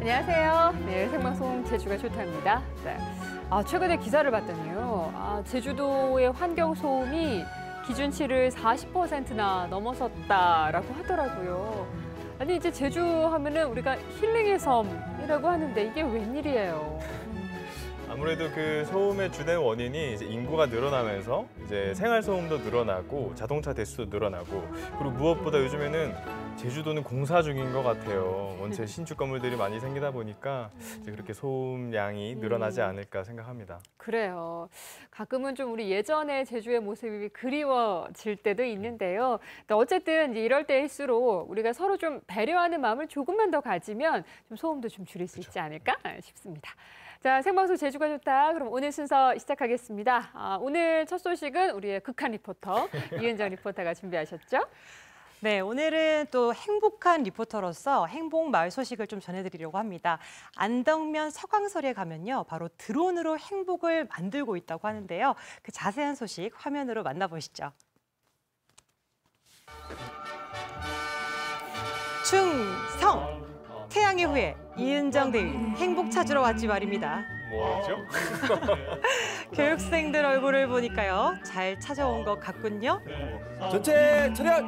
안녕하세요. 네, 생방송 제주가 좋답니다. 네. 아, 최근에 기사를 봤더니요. 아, 제주도의 환경 소음이 기준치를 40%나 넘어섰다라고 하더라고요. 아니 이제 제주 하면은 우리가 힐링의 섬이라고 하는데 이게 웬일이에요? 아무래도 그 소음의 주된 원인이 이제 인구가 늘어나면서 이제 생활 소음도 늘어나고 자동차 대수도 늘어나고 그리고 무엇보다 요즘에는 제주도는 공사 중인 것 같아요. 원체 신축 건물들이 많이 생기다 보니까 이제 그렇게 소음량이 늘어나지 않을까 생각합니다. 그래요. 가끔은 좀 우리 예전의 제주의 모습이 그리워질 때도 있는데요. 근데 어쨌든 이럴 때일수록 우리가 서로 좀 배려하는 마음을 조금만 더 가지면 좀 소음도 좀 줄일 수 있지 않을까 싶습니다. 자, 생방송 제주가 좋다. 그럼 오늘 순서 시작하겠습니다. 아, 오늘 첫 소식은 우리의 극한 리포터 이은정 리포터가 준비하셨죠? 네, 오늘은 또 행복한 리포터로서 행복 마을 소식을 좀 전해드리려고 합니다. 안덕면 서광설에 가면요, 바로 드론으로 행복을 만들고 있다고 하는데요. 그 자세한 소식 화면으로 만나보시죠. 충성! 태양의 후예 이은정 대위 행복 찾으러 왔지 말입니다. 뭐죠? 교육생들 얼굴을 보니까요, 잘 찾아온 것 같군요. 전체 차렷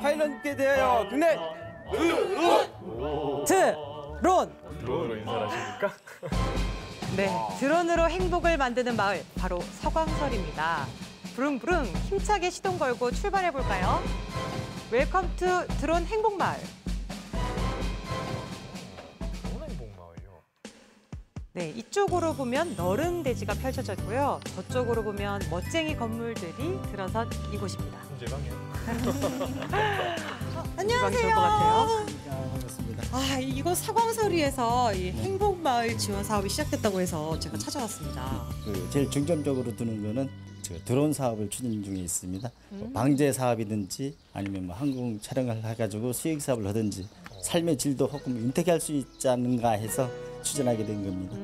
파일럿께 대하여 경례 드론! 드론으로 인사를 하십니까? 네, 드론으로 행복을 만드는 마을 바로 서광서리입니다. 부릉부릉 힘차게 시동 걸고 출발해 볼까요? welcome to 드론 행복 마을. 네, 이쪽으로 보면 너른 대지가 펼쳐져 있고요. 저쪽으로 보면 멋쟁이 건물들이 들어선 이곳입니다. 것 같아요. 반갑습니다. 아, 이거 사광서리에서 이 행복마을 지원 사업이 시작됐다고 해서 제가 찾아왔습니다. 그 제일 중점적으로 두는 거는 저 드론 사업을 추진 중에 있습니다. 뭐 방제 사업이든지 아니면 뭐 항공 촬영을 해가지고 수익 사업을 하든지 삶의 질도 조금 윤택할 수 있지 않는가 해서 추진하게 된 겁니다.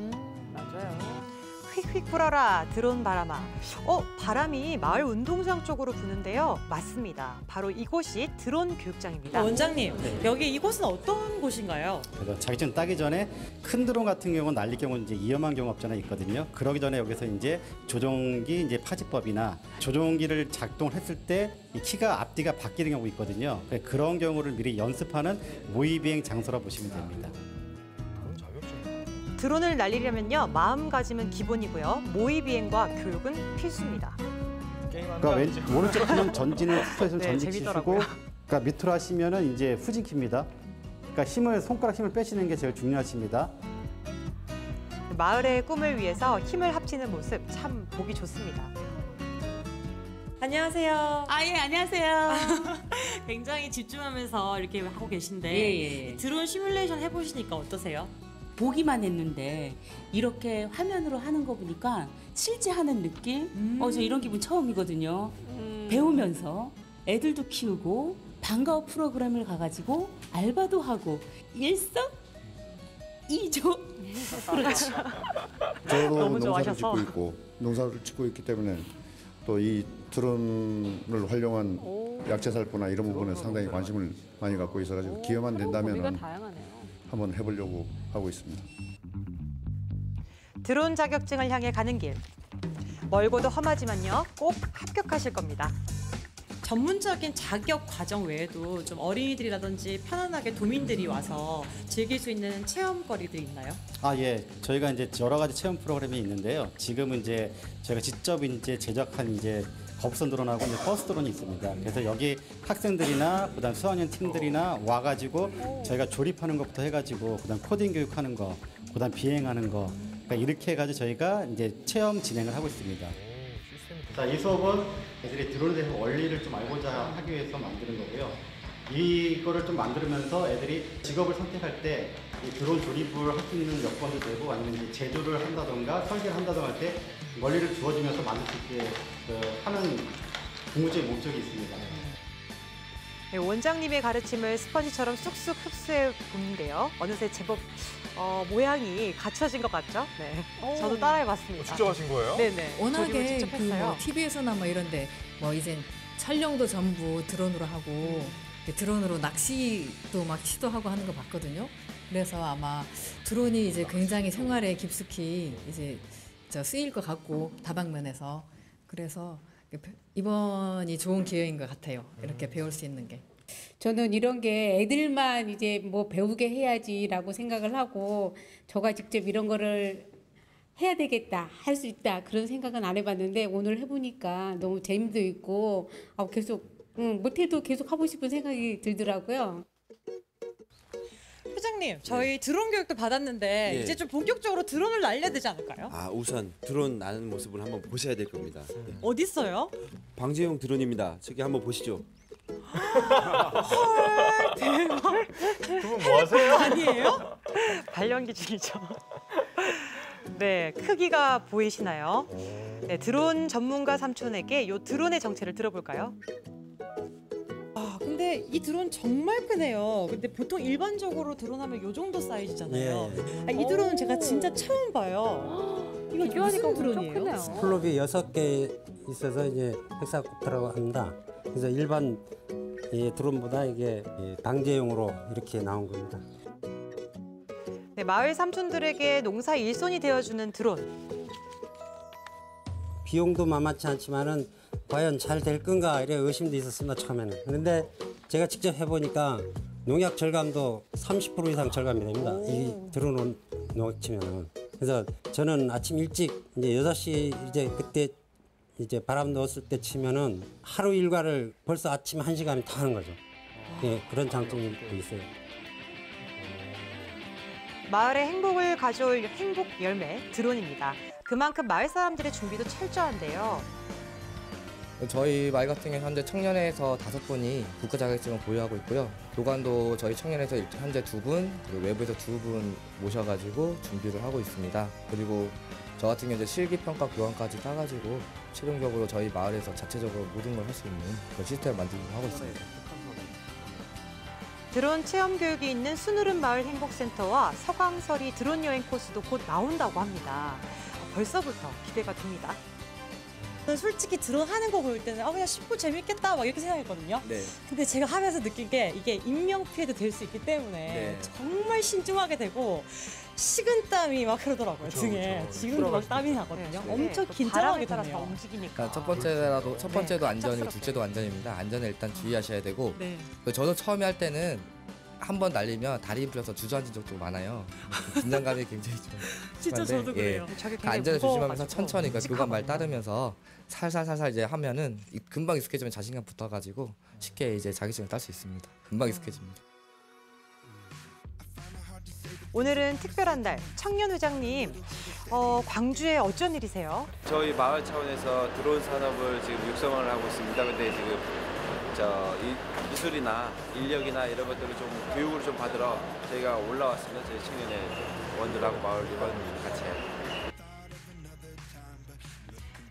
맞아요. 휙휙 불어라 드론 바람아. 어, 바람이 마을 운동장 쪽으로 부는데요. 맞습니다. 바로 이곳이 드론 교육장입니다. 원장님, 네. 여기 이곳은 어떤 곳인가요? 그래서 자격증 따기 전에 큰 드론 같은 경우는 날릴 경우는 이제 위험한 경우 없잖아 있거든요. 그러기 전에 여기서 이제 조종기 이제 파지법이나 조종기를 작동했을 때 이 키가 앞뒤가 바뀌는 경우 있거든요. 그런 경우를 미리 연습하는 모의 비행 장소라 보시면 됩니다. 드론. 드론을 날리려면요. 마음가짐은 기본이고요. 모의 비행과 교육은 필수입니다. 그러니까 거 왼? 오른쪽 하면 전진을 스트레스를 네, 전진 치시고. 그러니까 밑으로 하시면은 이제 후진 킵니다. 그러니까 힘을 손가락 힘을 빼시는 게 제일 중요하십니다. 마을의 꿈을 위해서 힘을 합치는 모습 참 보기 좋습니다. 안녕하세요. 아, 예, 안녕하세요. 굉장히 집중하면서 이렇게 하고 계신데 예, 예. 드론 시뮬레이션 해보시니까 어떠세요? 보기만 했는데 이렇게 화면으로 하는 거 보니까 실제 하는 느낌? 어, 저 이런 기분 처음이거든요. 배우면서 애들도 키우고 방과후 프로그램을 가가지고 알바도 하고 일석 이조 그렇지. 저도 너무 농사를 좋아하셔서. 짓고 있고 농사를 짓고 있기 때문에 또 이 드론을 활용한 약재살포나 이런 부분에 상당히 관심을 많이 갖고 있어가지고 기회만 범위가 된다면 다양하네요. 한번 해보려고 하고 있습니다. 드론 자격증을 향해 가는 길. 멀고도 험하지만요. 꼭 합격하실 겁니다. 전문적인 자격 과정 외에도 좀 어린이들이라든지 편안하게 도민들이 와서 즐길 수 있는 체험거리들이 있나요? 아 예, 저희가 이제 여러 가지 체험 프로그램이 있는데요. 지금은 이제 저희가 직접 이제 제작한 이제 거북선 드론하고 이제 버스 드론이 있습니다. 그래서 여기 학생들이나 그다음 수학년 팀들이나 와가지고 저희가 조립하는 것부터 해가지고 그다음 코딩 교육하는 거, 그다음 비행하는 거, 그러니까 이렇게 해가지고 저희가 이제 체험 진행을 하고 있습니다. 자, 이 수업은 애들이 드론에 대해서 원리를 좀 알고자 하기 위해서 만드는 거고요. 이거를 좀 만들면서 애들이 직업을 선택할 때이 드론 조립을 할 수 있는 여건도 되고 아니면 제조를 한다던가 설계를 한다던가 할때 원리를 주어지면서 만들 수 있게 그 하는 궁극적인 목적이 있습니다. 네, 원장님의 가르침을 스펀지처럼 쑥쑥 흡수해 보는데요. 어느새 제법 어, 모양이 갖춰진 것 같죠? 네, 저도 따라해봤습니다. 직접 하신 거예요? 네네. 조립을 워낙에 직접 그 했어요. 뭐 TV에서나 뭐 이런데 뭐 이제 촬영도 전부 드론으로 하고 이렇게 드론으로 낚시도 막 시도하고 하는 거 봤거든요. 그래서 아마 드론이 이제 굉장히 생활에 깊숙이 이제 저 쓰일 것 같고 다방면에서 그래서 이번이 좋은 기회인 것 같아요. 이렇게 배울 수 있는 게. 저는 이런 게 애들만 이제 뭐 배우게 해야지라고 생각을 하고 저가 직접 이런 거를 해야 되겠다, 할 수 있다 그런 생각은 안 해봤는데 오늘 해보니까 너무 재미도 있고 아, 계속 응, 못해도 계속 하고 싶은 생각이 들더라고요. 회장님, 저희 드론 교육도 받았는데 예. 이제 좀 본격적으로 드론을 날려야 되지 않을까요? 아 우선 드론 나는 모습을 한번 보셔야 될 겁니다. 예. 어디 있어요? 방제용 드론입니다. 저기 한번 보시죠. 두 분 뭐 하세요? 아니에요? 발연기 중이죠. 네, 크기가 보이시나요? 네, 드론 전문가 삼촌에게 이 드론의 정체를 들어볼까요? 아, 근데 이 드론 정말 크네요. 근데 보통 일반적으로 드론 하면 요 정도 사이즈잖아요. 아, 이 드론은 제가 진짜 처음 봐요. 이거 비교하니까 무슨 엄청 드론이에요? 크네요. 플롭이 여섯 개 있어서 이제 헥사콥터라고 합니다. 그래서 일반 이 드론보다 이게 이 방제용으로 이렇게 나온 겁니다. 네, 마을 삼촌들에게 농사 일손이 되어주는 드론. 비용도 만만치 않지만은 과연 잘 될 건가 이래 의심도 있었습니다 처음에는. 그런데 제가 직접 해보니까 농약 절감도 30% 이상 절감이 됩니다. 이 드론 농약 치면은. 그래서 저는 아침 일찍 이제 6시 이제 그때 이제 바람 넣었을 때 치면은 하루 일과를 벌써 아침 1시간이 다 하는 거죠. 예, 그런 장점이 있어요. 마을의 행복을 가져올 행복 열매 드론입니다. 그만큼 마을 사람들의 준비도 철저한데요. 저희 마을 같은 경우 현재 청년회에서 다섯 분이 국가 자격증을 보유하고 있고요. 교관도 저희 청년회에서 일- 현재 두 분, 그리고 외부에서 두 분 모셔가지고 준비를 하고 있습니다. 그리고 저 같은 경우 이제 실기 평가 교환까지 따가지고 최종적으로 저희 마을에서 자체적으로 모든 걸 할 수 있는 그런 시스템을 만들고 하고 있습니다. 드론 체험 교육이 있는 수누른 마을 행복센터와 서광설이 드론 여행 코스도 곧 나온다고 합니다. 벌써부터 기대가 됩니다. 저는 솔직히 드론 하는 거 볼 때는 아 그냥 쉽고 재밌겠다 막 이렇게 생각했거든요. 네. 근데 제가 하면서 느낀 게 이게 인명 피해도 될 수 있기 때문에 네. 정말 신중하게 되고 식은땀이 막 흐르더라고요 그쵸, 등에 그쵸. 지금도 막 땀이 나거든요. 엄청 긴장하게 따라서. 움직이니까. 그러니까 첫 번째라도 첫 번째도 안전이고. 둘째도 안전입니다. 안전에 일단 주의하셔야 되고 네. 그 저도 처음에 할 때는 한 번 날리면 다리 힘들어서 주저앉은 적도 많아요. 그 긴장감이 굉장히 좀 진짜 심한데, 저도 예. 그래요. 저게 그 굉장히 안전을 조심하면서 무거워가지고 천천히 그 교관 말. 따르면서 살살살살 이제 하면은 이- 금방 익숙해지면 자신감 붙어가지고 쉽게 이제 자격증을 딸 수 있습니다. 금방 익숙해집니다. 오늘은 특별한 날 청년 회장님 어, 광주에 어쩐 일이세요? 저희 마을 차원에서 드론 산업을 지금 육성을 하고 있습니다. 근데 지금 저 이, 기술이나 인력이나 이런 것들을 좀 교육을 좀 받으러 저희가 올라왔습니다. 저희 청년의 원들하고 마을 일원 같이.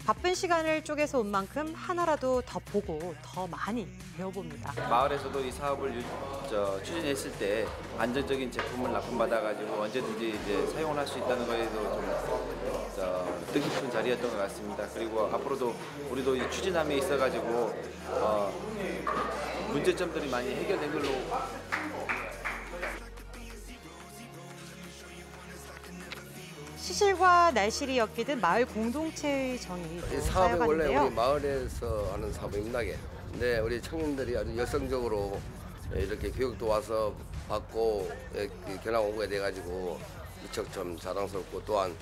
바쁜 시간을 쪼개서 온 만큼 하나라도 더 보고 더 많이 배워봅니다. 마을에서도 이 사업을 유- 저, 추진했을 때 안전적인 제품을 납품받아가지고 언제든지 이제 사용을 할 수 있다는 거에도 좀 저, 뜻깊은 자리였던 것 같습니다. 그리고 앞으로도 우리도 이 추진함에 있어가지고 어, 문제점들이 많이 해결된 걸로 시실과 날실이 엮이듯 마을 공동체의 정이 이 사업이 원래 우리 쌓여가는데요. 마을에서 하는 사업입니다. 근데 우리 청년들이 아주 열성적으로 이렇게 교육도 와서 받고 예, 그 견학 오게 돼가지고 무척 좀 자랑스럽고 또한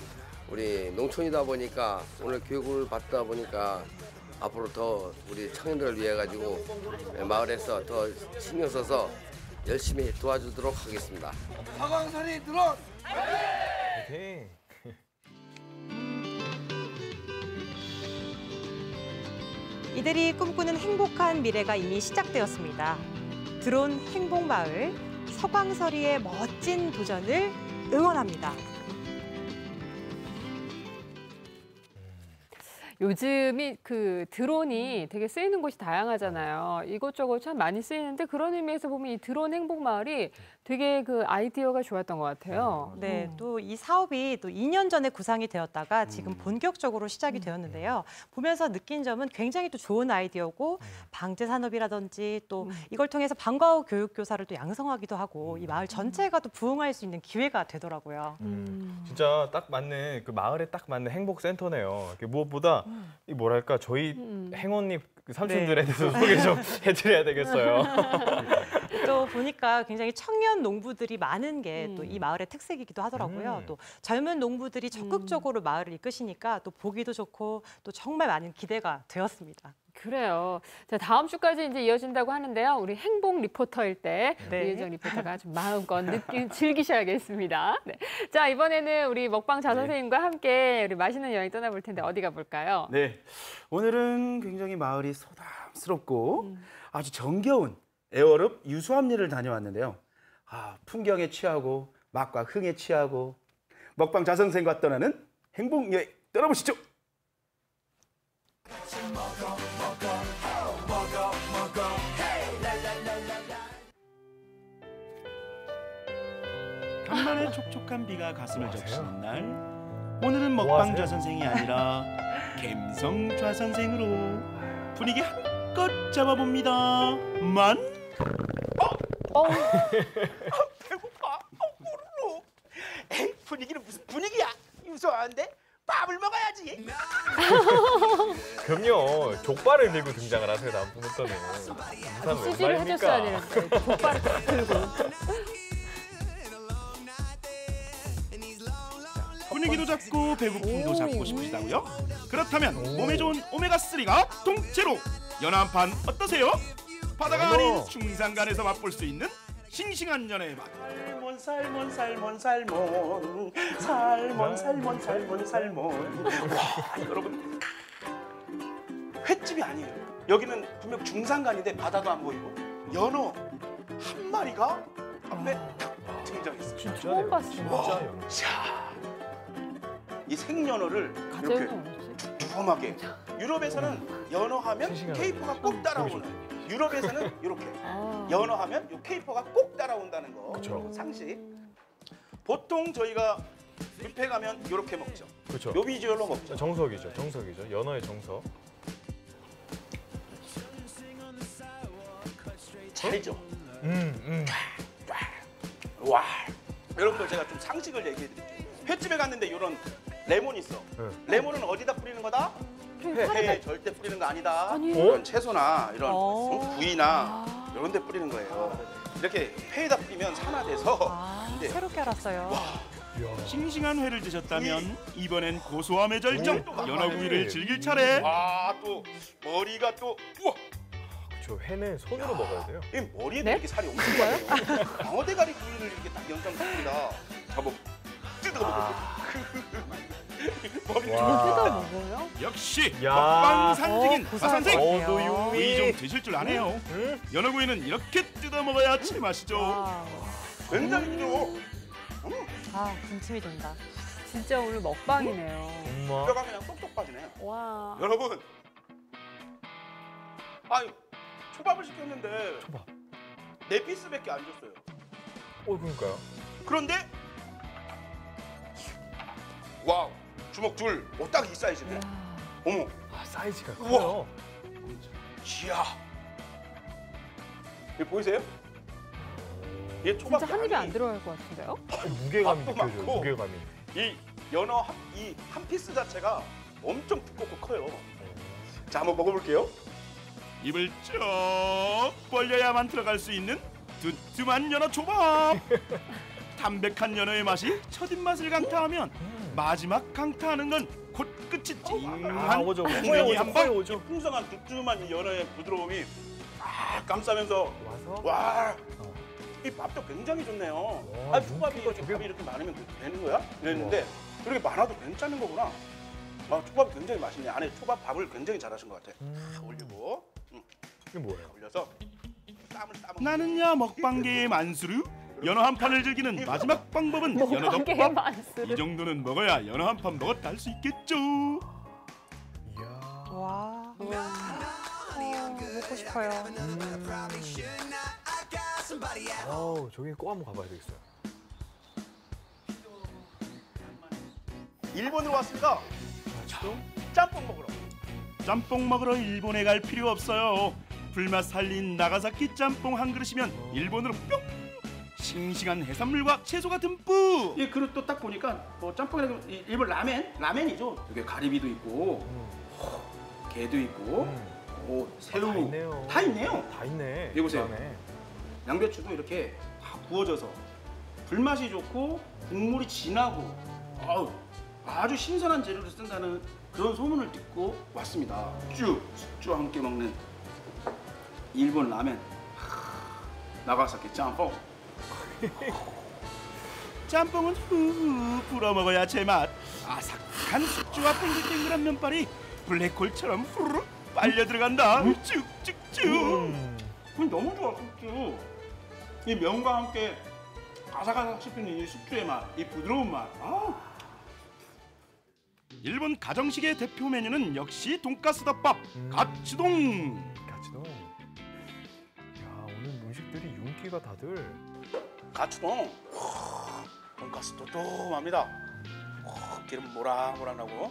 우리 농촌이다 보니까 오늘 교육을 받다 보니까 앞으로 더 우리 청년들을 위해 가지고 예, 마을에서 더 신경 써서 열심히 도와주도록 하겠습니다. 서광설이 드론! 오케이. 이들이 꿈꾸는 행복한 미래가 이미 시작되었습니다. 드론 행복마을 서광설이의 멋진 도전을 응원합니다. 요즘이 그 드론이 되게 쓰이는 곳이 다양하잖아요. 이것저것 참 많이 쓰이는데 그런 의미에서 보면 이 드론 행복 마을이 되게 그 아이디어가 좋았던 것 같아요. 네, 또 이 사업이 또 2년 전에 구상이 되었다가 지금 본격적으로 시작이 되었는데요. 보면서 느낀 점은 굉장히 또 좋은 아이디어고 방제 산업이라든지 또 이걸 통해서 방과 후 교육 교사를 또 양성하기도 하고 이 마을 전체가 또 부흥할 수 있는 기회가 되더라고요. 진짜 딱 맞는 그 마을에 딱 맞는 행복 센터네요. 무엇보다 이 뭐랄까 저희 행원님 그 삼촌들에 네. 대해서 소개 좀 해드려야 되겠어요. 또 보니까 굉장히 청년 농부들이 많은 게 또이 마을의 특색이기도 하더라고요. 음. 또 젊은 농부들이 적극적으로 마을을 이끄시니까 또 보기도 좋고 또 정말 많은 기대가 되었습니다. 그래요. 자, 다음 주까지 이제 이어진다고 하는데요. 우리 행복 리포터일 때 네. 이혜정 리포터가 좀 마음껏 느끼 즐기셔야겠습니다. 네. 자, 이번에는 우리 먹방 자 선생님과 함께 우리 맛있는 여행 떠나볼 텐데 어디 가볼까요? 네, 오늘은 굉장히 마을이 소담스럽고 음. 아주 정겨운 애월읍 유수암리를 다녀왔는데요. 아, 풍경에 취하고 맛과 흥에 취하고 먹방 자 선생과 떠나는 행복 여행 떠나보시죠. 간만에 촉촉한 비가 가슴을 적시는 날 오늘은 뭐 먹방? 좌선생이 아니라 갬성 좌선생으로 분위기 한껏 잡아봅니다 만 어? 배고파 어, 모르노 에이 분위기는 무슨 분위기야 유서한데 밥을 먹어야지 그럼요. 족발을 들고 등장을 하세요 다음 부터는. 부산 CG를 웬 해줬어야? 되는데 족발을 딱 들고. 분위기도 잡고 배고픔도 잡고 싶으시다고요? 그렇다면 몸에 좋은 오메가3가 통째로 연어 한판 어떠세요? 바다가 아닌 중산간에서 맛볼 수 있는 싱싱한 연어의 맛. 살몬 살몬 살몬 살몬. 살몬 살몬 살몬 살몬. 와 여러분. 횟집이 아니에요. 여기는 분명 중산간인데 바다도 안 보이고 연어 한 마리가 앞에 탁 등장했어요. 처음 봤어요. 와, 자, 이 생연어를 이렇게 두툼하게. 유럽에서는 연어 하면 케이퍼가 꼭 따라오는 유럽에서는 이렇게. 연어 하면 요 케이퍼가 꼭 따라온다는 거. 그쵸. 상식. 보통 저희가 뷔페 가면 이렇게 먹죠. 그렇죠. 요 비주얼로 먹죠. 정석이죠. 정석이죠. 연어의 정석. 잘죠? 음, 음. 와. 여러분들 제가 좀 상식을 얘기해 드릴게요. 횟집에 갔는데 이런 레몬 있어 네. 레몬은 어디다 뿌리는 거다? 회에 절대 뿌리는 거 아니다. 아니에요? 이런 채소나 이런 어. 어, 구이나 이런 데 뿌리는 거예요. 이렇게 회에다 뿌리면 산화돼서 아, 이제 새롭게 알았어요. 싱싱한 회를 드셨다면 이번엔 고소함의 절정 연어구이를. 즐길 차례. 아 또 머리가 또 우와 그렇죠. 회는 손으로 먹어야 돼요. 이 머리에 네? 이렇게 살이 엄청 많아요. 강어대가리 구이를 이렇게 딱 연장 탑니다. 잡아 뜯어 먹어. 머리 와. 뜯어 먹어요? 역시 야. 먹방 상징인 어, 어. 너 구이 좀. 드실 줄 아네요. 응? 연어구이는 이렇게 뜯어 먹어야 제맛이죠. 와, 굉장히 부드러워. 아, 군침이 돈다. 진짜 오늘 먹방이네요. 엄마. 뼈가 그냥 똑똑 빠지네요. 와. 여러분, 아니 초밥을 시켰는데 초밥. 네 피스밖에 안 줬어요. 어, 그러니까요. 그런데 wow 주먹 둘, 오, 딱이 사이즈네. 어머, 아, 사이즈가 우와. 커요. 이야. 이거 보이세요? 이게 초밥 진짜 한 입에 안 들어갈 것 같은데요? 어, 무게감이 느껴져요. 많고. 무게감이. 이 연어 이 한 피스 자체가 엄청 두껍고 커요. 자, 한번 먹어볼게요. 입을 쭉 벌려야만 들어갈 수 있는 두툼한 연어 초밥. 담백한 연어의 맛이 첫 입맛을 강타하면 마지막 강타하는 건 코끝이 찡한 아, 오죠. 코에 오죠. 한 코에 방. 오죠. 이 풍성한 두툼한 이 연어의 부드러움이 아, 감싸면서 와서 와. 이 밥도 굉장히 좋네요. 와, 아, 초밥이 이렇게 밥이 이렇게 많으면 되는 거야? 이랬는데 이렇게 많아도 괜찮은 거구나. 아, 초밥이 굉장히 맛있네. 안에 초밥 밥을 굉장히 잘하신 것 같아. 다 올리고 음, 이게 뭐예요? 올려서 땀을 따먹. 나는야 먹방계의 만수르. 연어 한 판을 즐기는 마지막 방법은 연어 덮밥. 이 정도는 먹어야 연어 한 판 먹었다 할 수 있겠죠. 이야. 먹고 싶어요. 어우, 저기 꼭 한번 가봐야 되겠어요. 일본으로 왔습니다. 짬뽕 먹으러. 짬뽕 먹으러 일본에 갈 필요 없어요. 불맛 살린 나가사키 짬뽕 한 그릇이면 일본으로 뿅. 싱싱한 해산물과 채소가 듬뿍. 이 그릇도 딱 보니까 뭐 짬뽕이라고 이- 일본 라멘 라멘이죠. 여기 가리비도 있고 호, 게도 있고 오, 새우 다 있네요. 다 있네요. 다 있네. 여기 보세요. 그. 양배추도 이렇게 다 구워져서 불맛이 좋고 국물이 진하고 아우, 아주 신선한 재료를 쓴다는 그런 소문을 듣고 왔습니다. 쭉 숙주와 함께 먹는 일본 라멘 하, 나가사키 짬뽕 짬뽕은 후후 불어 먹어야 제맛. 아삭한 숙주와 탱글탱글한 면발이 블랙홀처럼 후루룩 빨려 들어간다. 쭉쭉쭉. 음, 너무 좋아 숙주. 이 면과 함께 아삭아삭 씹히는 이 숙주의 맛, 이 부드러운 맛. 아, 일본 가정식의 대표 메뉴는 역시 돈가스 덮밥 가츠동. 가츠동. 야, 오늘 음식들이 윤기가 다들. 가츠동. 와, 돈가스 도톰합니다. 와, 기름 모락모락 나고.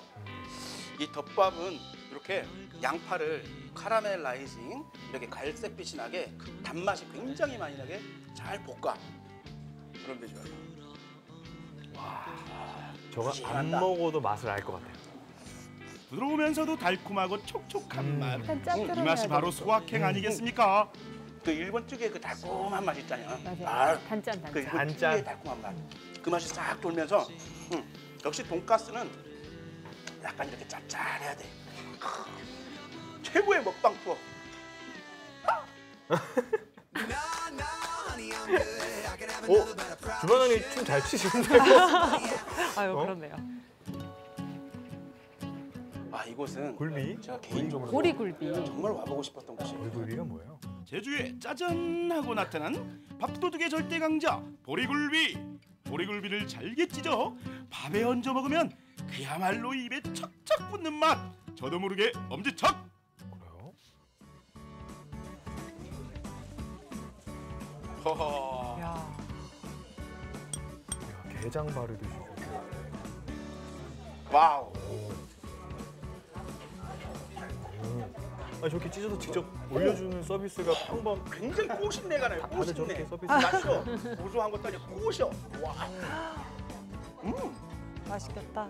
이 덮밥은 이렇게 양파를 카라멜라이징 이렇게 갈색빛이 나게 단맛이 굉장히 많이 나게 잘 볶아. 그런 비주얼. 저거 안. 먹어도 맛을 알 것 같아요. 부드러우면서도 달콤하고 촉촉한 맛. 약간 이 짭조름해야 맛이 바로. 소확행 아니겠습니까? 그 일본 특유의 그 달콤한 맛 있잖아요. 맞아요. 단짠, 그 단짠. 일본 단짠. 특유의 달콤한 맛. 그 맛이 싹 돌면서 음, 역시 돈가스는 약간 이렇게 짭짤해야 돼. 크, 최고의 먹방 투어. 어? 주방장님 춤잘 치시는데요? 아유 어? 그렇네요. 아 이곳은 굴비? 제가 개인적으로 보리굴비. 정말 와보고 싶었던 곳이에요. 보리굴비가 뭐예요? 제주에 짜잔 하고 나타난 밥도둑의 절대 강자 보리굴비. 보리굴비를 잘게 찢어 밥에 얹어 먹으면 그야말로 입에 척척 붙는 맛. 저도 모르게 엄지척. 그래요? 허허. 야. 야, 게장 바르듯이. wow. 아, 저렇게 찢어서 직접 올려주는 서비스가 평범. 굉장히 꼬신내가 나요. 다들 저렇게 꼬신내. 서비스. 맛있어. 고소한 것도 아니고 꼬셔. 와. 음. 맛있겠다.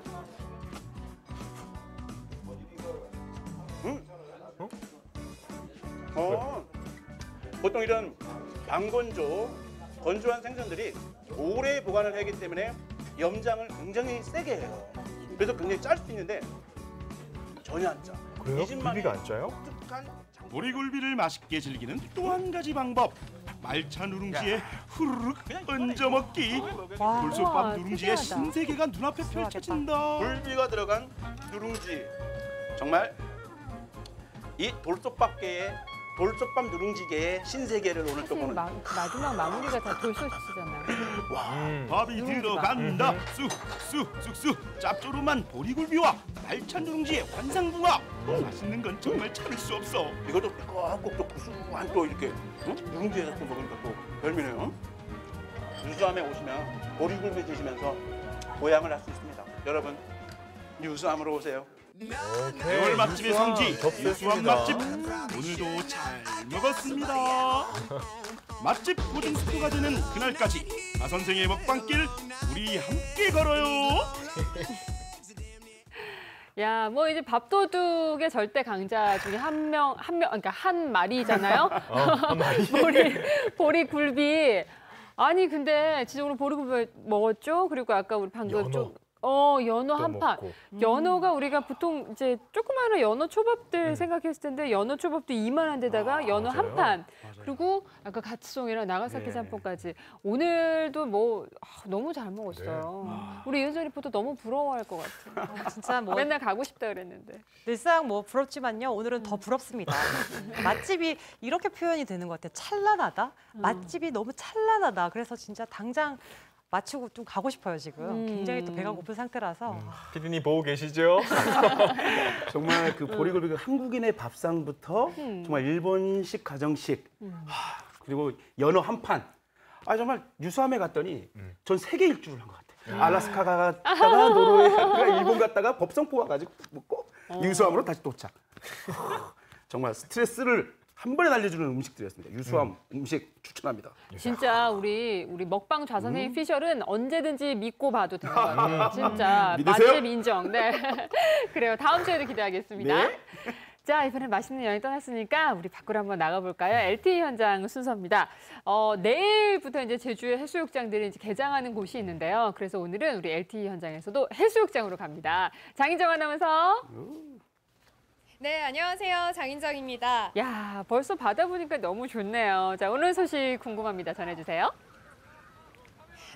어. 보통 이런 방건조 건조한 생선들이 오래 보관을 하기 때문에 염장을 굉장히 세게 해요. 그래서 굉장히 짤 수 있는데 전혀 안 짜. 그래요? 이 집만의 굴비가 안 짜요? 독특한 보리굴비를 맛있게 즐기는 또 한 가지 방법. 말차 누룽지에 후루룩 얹어 먹기. 와. 돌솥밥 우와, 누룽지의 특이하다. 신세계가 눈앞에 펼쳐진다. 굴비가 들어간 누룽지. 정말 이 돌솥밥계의 돌솥밥 누룽지계의 신세계를 오늘 또 보는. 마, 마지막 마무리가 다 돌솥이잖아요. 음. 밥이. 들어간다. 쑥쑥쑥쑥 짭조름한 보리굴비와 말차 누룽지의 환상궁합. 맛있는 건 정말 참을 수 없어. 이것도 꼭또 구수한 또 이렇게 응? 누룽지에서 또 먹으니까 또 별미네요. 유수함에 오시면 보리굴비 드시면서 보양을 할 수 있습니다. 여러분 유수함으로 오세요. 개월 맛집의 성지 접수했습니다. 맛집 오늘도 잘 먹었습니다. 맛집 보증 스포가 되는 그날까지 아 선생의 먹방길 우리 함께 걸어요. 야, 뭐 이제 밥도둑의 절대 강자 중에 한 명, 한 명, 그러니까 한 마리잖아요. 어, 한 마리. 보리, 보리 굴비. 아니 근데 진짜 오늘 보리굴비 먹었죠? 그리고 아까 우리 방금 연어. 좀 어, 연어 또한 판. 먹고. 연어가 우리가 보통 이제 조그마한 연어 초밥들 생각했을 텐데 연어 초밥도 이만한 데다가 아, 연어 맞아요. 한 판. 맞아요. 그리고 아까 가츠송이랑 나가사키 네. 짬뽕까지. 오늘도 뭐 아, 너무 잘 먹었어요. 우리 윤선 리포터 너무 부러워할 것 같아. 진짜 뭐 맨날 가고 싶다 그랬는데. 늘상 뭐 부럽지만요. 오늘은 더 부럽습니다. 맛집이 이렇게 표현이 되는 것 같아요. 찬란하다. 맛집이 너무 찬란하다. 그래서 진짜 당장 마치고 좀 가고 싶어요 지금. 굉장히 또 배가 고픈 상태라서. 피디님 보고 계시죠? 정말 그 보리굴비 그 한국인의 밥상부터 음. 정말 일본식 가정식 하, 그리고 연어 한 판. 아 정말 유수함에 갔더니 전 세계 일주를 한 것 같아요. 알라스카 갔다가 노르웨이 갔다가 일본 갔다가 법성포 가가지고 먹고 유수함으로 다시 도착. 정말 스트레스를 한 번에 날려주는 음식들이었습니다. 유수함 음 식 추천합니다. 진짜 우리 우리 먹방 좌선생님 음. 피셜은 언제든지 믿고 봐도 되는 것 같아요. 진짜 믿으세요? 맛집 인정. 네. 그래요. 다음 주에도 기대하겠습니다. 네. 자, 이번엔 맛있는 여행 떠났으니까 우리 밖으로 한번 나가볼까요? LTE 현장 순서입니다. 어, 내일부터 이제 제주의 해수욕장들이 이제 개장하는 곳이 있는데요. 그래서 오늘은 우리 LTE 현장에서도 해수욕장으로 갑니다. 장인정 아나운서. 네, 안녕하세요. 장인정입니다. 야, 벌써 바다 보니까 너무 좋네요. 자, 오늘 소식 궁금합니다. 전해주세요.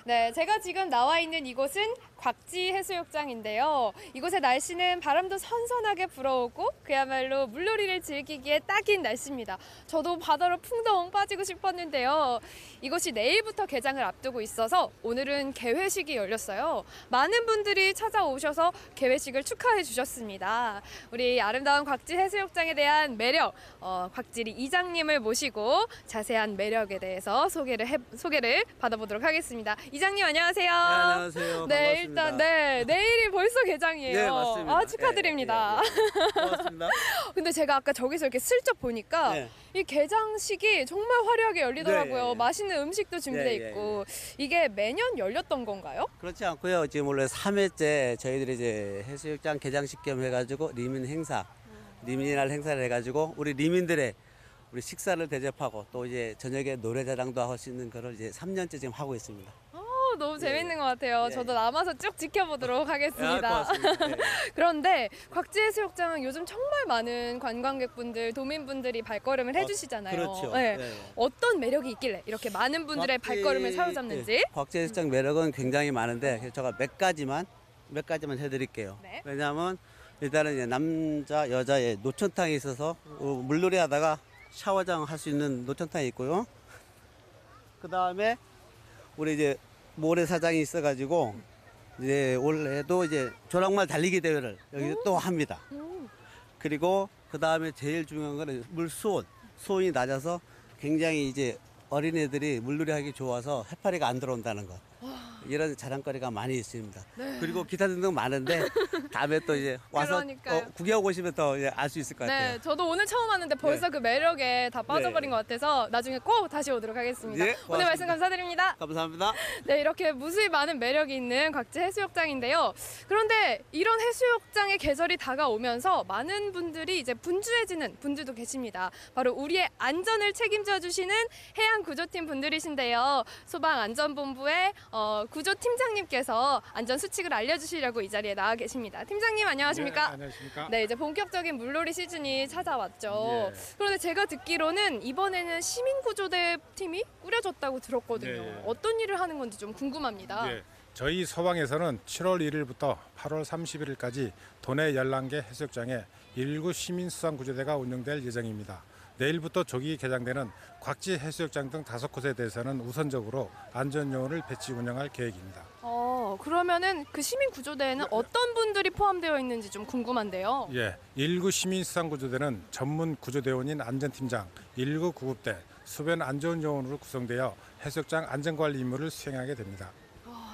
네, 제가 지금 나와 있는 이곳은 곽지 해수욕장인데요. 이곳의 날씨는 바람도 선선하게 불어오고 그야말로 물놀이를 즐기기에 딱인 날씨입니다. 저도 바다로 풍덩 빠지고 싶었는데요. 이곳이 내일부터 개장을 앞두고 있어서 오늘은 개회식이 열렸어요. 많은 분들이 찾아오셔서 개회식을 축하해 주셨습니다. 우리 아름다운 곽지 해수욕장에 대한 매력, 어, 곽지리 이장님을 모시고 자세한 매력에 대해서 소개를 해, 소개를 받아보도록 하겠습니다. 이장님 안녕하세요. 네, 안녕하세요. 네, 반갑습니다. 일단 네 내일이 벌써 개장이에요. 네, 맞습니다. 아 축하드립니다. 고맙습니다. 근데 제가 아까 저기서 이렇게 슬쩍 보니까 네. 이 개장식이 정말 화려하게 열리더라고요. 네. 맛있는 음식도 준비돼 네, 예, 있고 이게 매년 열렸던 건가요? 그렇지 않고요. 지금 원래 3회째 저희들이 이제 해수욕장 개장식 겸 해가지고 리민 행사, 리민의 날 행사를 해가지고 우리 리민들의 우리 식사를 대접하고 또 이제 저녁에 노래자랑도 할 수 있는 그걸 이제 3년째 지금 하고 있습니다. 어, 너무 재밌는 것 같아요. 저도 남아서 쭉 지켜보도록 하겠습니다. 아, 고맙습니다. 네. 그런데 곽지해수욕장은 요즘 정말 많은 관광객분들, 도민분들이 발걸음을 해주시잖아요. 그렇죠. 네. 네. 어떤 매력이 있길래 이렇게 많은 분들의 곽지- 발걸음을 사로잡는지. 네, 곽지해수욕장 매력은 굉장히 많은데 제가 몇 가지만 몇 가지만 해드릴게요. 네. 왜냐하면 일단은 이제 남자 여자의 노천탕이 있어서 어, 물놀이 하다가 샤워장 할 수 있는 노천탕이 있고요. 그 다음에 우리 이제 모래사장이 있어가지고 이제 올해도 이제 조랑말 달리기 대회를 여기 또 합니다. 그리고 그 다음에 제일 중요한 거는 물수온. 수온이 낮아서 굉장히 이제 어린애들이 물놀이 하기 좋아서 해파리가 안 들어온다는 것. 이런 자랑거리가 많이 있습니다. 네. 그리고 기타 등등 많은데 다음에 또 이제 와서 그러니까요. 어, 구경 오시면 더 알 수 있을 것 같아요. 네, 저도 오늘 처음 왔는데 벌써 그 매력에 다 빠져버린 네. 것 같아서 나중에 꼭 다시 오도록 하겠습니다. 네, 오늘. 말씀 감사드립니다. 감사합니다. 네, 이렇게 무수히 많은 매력이 있는 곽지 해수욕장인데요. 그런데 이런 해수욕장의 계절이 다가오면서 많은 분들이 이제 분주해지는 분들도 계십니다. 바로 우리의 안전을 책임져 주시는 해양 구조팀 분들이신데요. 소방 안전본부의 어, 구조 팀장님께서 안전 수칙을 알려주시려고 이 자리에 나와 계십니다. 팀장님 안녕하십니까? 네, 안녕하십니까? 네, 이제 본격적인 물놀이 시즌이 찾아왔죠. 예. 그런데 제가 듣기로는 이번에는 시민구조대 팀이 꾸려졌다고 들었거든요. 네, 예. 어떤 일을 하는 건지 좀 궁금합니다. 예, 저희 서방에서는 7월 1일부터 8월 31일까지 도내 11개 해수욕장에 1구 시민수상구조대가 운영될 예정입니다. 내일부터 조기 개장되는 곽지 해수욕장 등 다섯 곳에 대해서는 우선적으로 안전요원을 배치 운영할 계획입니다. 어, 그러면은 그 시민 구조대에는 어떤 분들이 포함되어 있는지 좀 궁금한데요. 예, 1구 시민 수상 구조대는 전문 구조대원인 안전팀장, 1구 구급대, 수변 안전요원으로 구성되어 해수욕장 안전관리 임무를 수행하게 됩니다.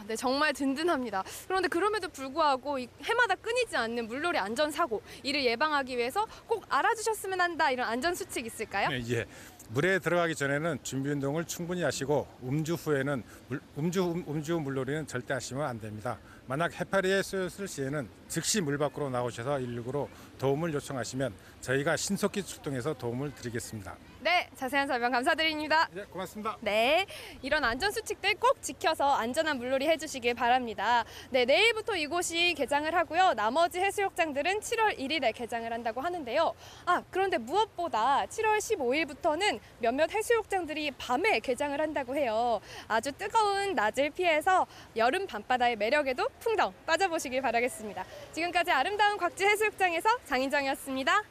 아, 네, 정말 든든합니다. 그런데 그럼에도 불구하고 이 해마다 끊이지 않는 물놀이 안전사고 이를 예방하기 위해서 꼭 알아주셨으면 한다 이런 안전수칙 있을까요? 예, 예. 물에 들어가기 전에는 준비 운동을 충분히 하시고 음주 후에는 물, 음주 음- 음주 후 물놀이는 절대 하시면 안 됩니다. 만약 해파리에 쏘였을 시에는 즉시 물 밖으로 나오셔서 119로 도움을 요청하시면 저희가 신속히 출동해서 도움을 드리겠습니다. 네, 자세한 설명 감사드립니다. 네, 고맙습니다. 네, 이런 안전 수칙들 꼭 지켜서 안전한 물놀이 해주시길 바랍니다. 네, 내일부터 이곳이 개장을 하고요. 나머지 해수욕장들은 7월 1일에 개장을 한다고 하는데요. 아, 그런데 무엇보다 7월 15일부터는 몇몇 해수욕장들이 밤에 개장을 한다고 해요. 아주 뜨거운 낮을 피해서 여름 밤바다의 매력에도 풍덩 빠져보시길 바라겠습니다. 지금까지 아름다운 곽지 해수욕장에서 장인정이었습니다.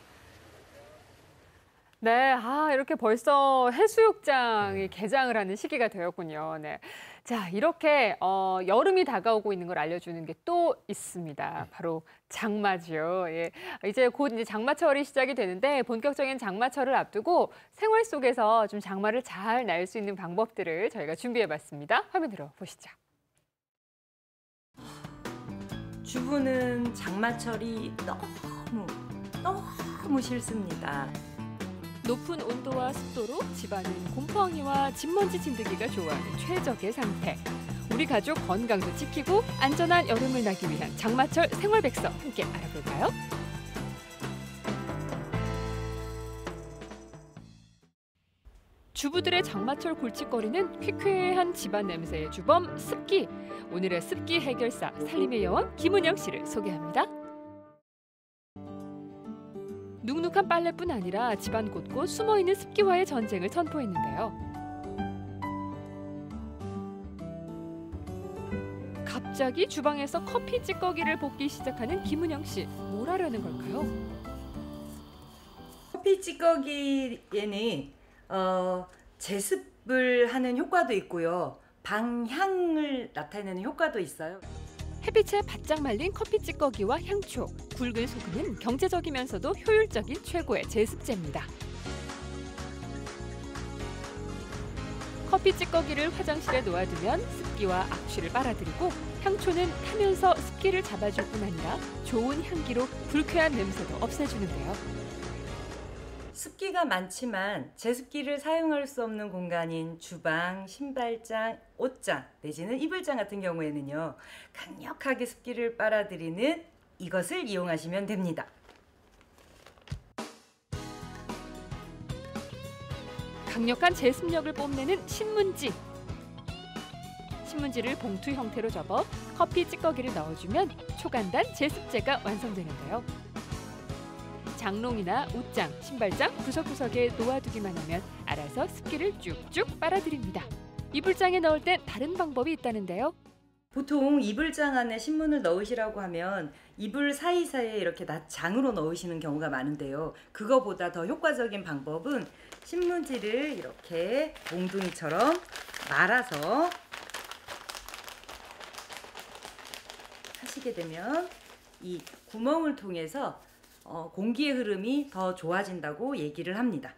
네, 아, 이렇게 벌써 해수욕장이 개장을 하는 시기가 되었군요. 네. 자, 이렇게 어, 여름이 다가오고 있는 걸 알려주는 게 또 있습니다. 바로 장마죠. 예. 이제 곧 이제 장마철이 시작이 되는데 본격적인 장마철을 앞두고 생활 속에서 좀 장마를 잘 날 수 있는 방법들을 저희가 준비해봤습니다. 화면으로 보시죠. 주부는 장마철이 너무 너무 싫습니다. 높은 온도와 습도로 집안은 곰팡이와 진먼지 진드기가 좋아하는 최적의 상태. 우리 가족 건강도 지키고 안전한 여름을 나기 위한 장마철 생활 백서 함께 알아볼까요? 주부들의 장마철 골칫거리는 퀴퀴한 집안 냄새의 주범 습기. 오늘의 습기 해결사 살림의 여왕 김은영 씨를 소개합니다. 눅눅한 빨래뿐 아니라 집안 곳곳 숨어 있는 습기와의 전쟁을 선포했는데요. 갑자기 주방에서 커피 찌꺼기를 볶기 시작하는 김은영 씨. 뭘 하려는 걸까요? 커피 찌꺼기에는 어, 제습을 하는 효과도 있고요. 방향을 나타내는 효과도 있어요. 햇빛에 바짝 말린 커피 찌꺼기와 향초, 굵은 소금은 경제적이면서도 효율적인 최고의 제습제입니다. 커피 찌꺼기를 화장실에 놓아두면 습기와 악취를 빨아들이고 향초는 타면서 습기를 잡아줄 뿐 아니라 좋은 향기로 불쾌한 냄새도 없애주는데요. 습기가 많지만 제습기를 사용할 수 없는 공간인 주방, 신발장, 옷장 내지는 이불장 같은 경우에는요. 강력하게 습기를 빨아들이는 이것을 이용하시면 됩니다. 강력한 제습력을 뽐내는 신문지. 신문지를 봉투 형태로 접어 커피 찌꺼기를 넣어주면 초간단 제습제가 완성되는데요. 장롱이나 옷장, 신발장 구석구석에 놓아두기만 하면 알아서 습기를 쭉쭉 빨아들입니다. 이불장에 넣을 땐 다른 방법이 있다는데요. 보통 이불장 안에 신문을 넣으시라고 하면 이불 사이사이에 이렇게 낱장으로 넣으시는 경우가 많은데요. 그거보다 더 효과적인 방법은 신문지를 이렇게 몽둥이처럼 말아서 하시게 되면 이 구멍을 통해서 어, 공기의 흐름이 더 좋아진다고 얘기를 합니다.